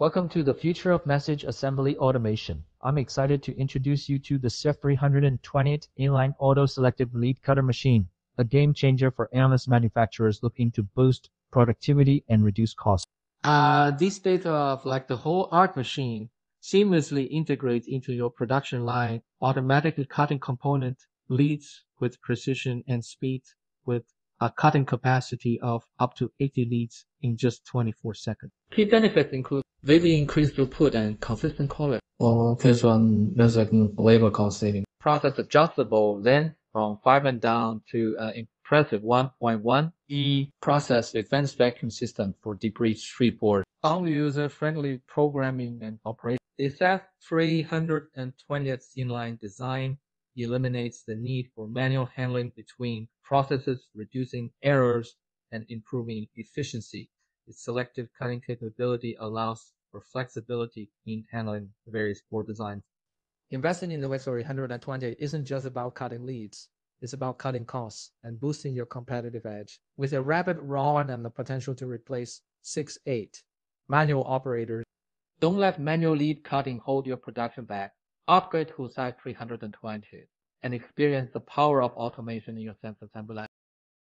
Welcome to the future of message assembly automation. I'm excited to introduce you to the CEF 320 inline auto selective lead cutter machine, a game changer for airless manufacturers looking to boost productivity and reduce costs. Uh, this data of like the whole art machine seamlessly integrates into your production line, automatically cutting component leads with precision and speed with a cutting capacity of up to 80 leads in just 24 seconds. Key benefits include greatly increased throughput and consistent quality. Well, this one there's like labor cost saving. Process adjustable length from 5 and down to an impressive 1.1 E process advanced vacuum system for debris street board. All user-friendly programming and operation. The CEF 320th inline design eliminates the need for manual handling between processes, reducing errors and improving efficiency. Its selective cutting capability allows for flexibility in handling various board designs. Investing in the Vector 120 isn't just about cutting leads. It's about cutting costs and boosting your competitive edge. With a rapid run and the potential to replace 6-8 manual operators, Don't let manual lead cutting hold your production back. Upgrade to CEF 320 and experience the power of automation in your CEF assembly.